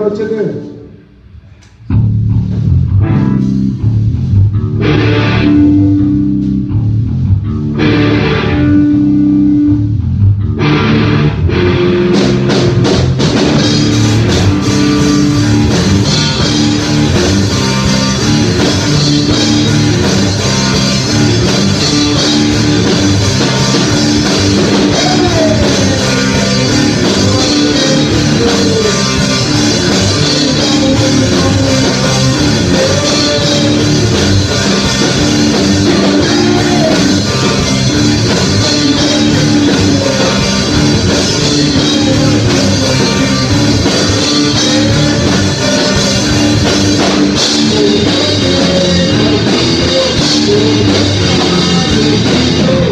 Glória a Deus. you.